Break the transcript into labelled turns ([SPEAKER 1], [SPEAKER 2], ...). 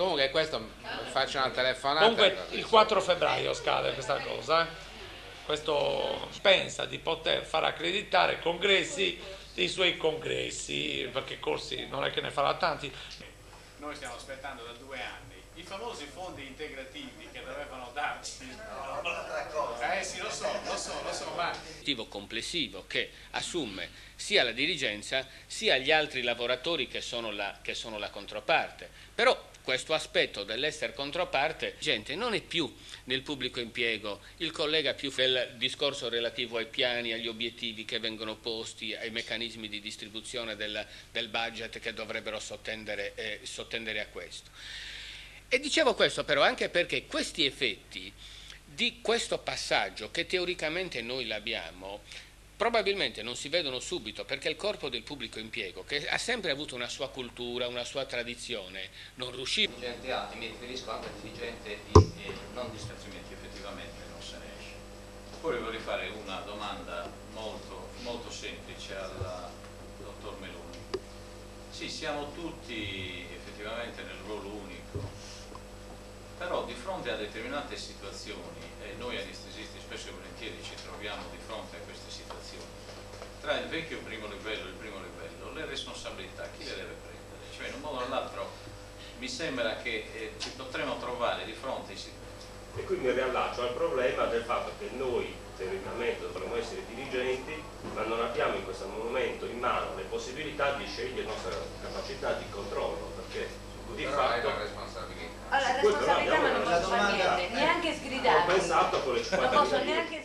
[SPEAKER 1] Comunque questo faccio una telefonata.
[SPEAKER 2] Comunque il 4 febbraio scade questa cosa. eh. Questo pensa di poter far accreditare congressi dei suoi congressi, perché corsi non è che ne farà tanti.
[SPEAKER 3] Noi stiamo aspettando da due anni i famosi fondi integrativi che dovevano darci. Eh sì, lo so, lo so, lo so, ma
[SPEAKER 4] obiettivo complessivo che assume sia la dirigenza sia gli altri lavoratori che sono la, che sono la controparte. Però questo aspetto dell'essere controparte, gente, non è più nel pubblico impiego il collega più del discorso relativo ai piani, agli obiettivi che vengono posti, ai meccanismi di distribuzione del, del budget che dovrebbero sottendere, eh, sottendere a questo. E dicevo questo però anche perché questi effetti di questo passaggio, che teoricamente noi l'abbiamo, probabilmente non si vedono subito perché il corpo del pubblico impiego, che ha sempre avuto una sua cultura, una sua tradizione, non riusciva.
[SPEAKER 5] dirigente alti, mi riferisco anche al dirigente di eh, non distanziamenti, effettivamente non se ne esce. Poi vorrei fare una domanda molto, molto semplice al dottor Meloni. Sì, siamo tutti effettivamente nel ruolo unico, però di fronte a determinate situazioni, e noi anestesisti spesso e volentieri ci troviamo di fronte a queste situazioni, tra il vecchio primo livello e il primo livello, le responsabilità chi le deve prendere? Cioè in un modo o nell'altro mi sembra che eh, ci potremo trovare di fronte a situazioni
[SPEAKER 6] E qui mi riallaccio al problema del fatto che noi teoricamente dovremmo essere dirigenti, ma non abbiamo in questo momento in mano le possibilità di scegliere la nostra capacità di controllo, perché di
[SPEAKER 1] Però hai
[SPEAKER 6] fatto
[SPEAKER 1] la responsabilità.
[SPEAKER 7] Allora,
[SPEAKER 6] domanda.
[SPEAKER 7] niente, neanche
[SPEAKER 6] ho
[SPEAKER 7] sgridare.
[SPEAKER 6] pensato con le
[SPEAKER 7] Non
[SPEAKER 6] 50
[SPEAKER 7] posso neanche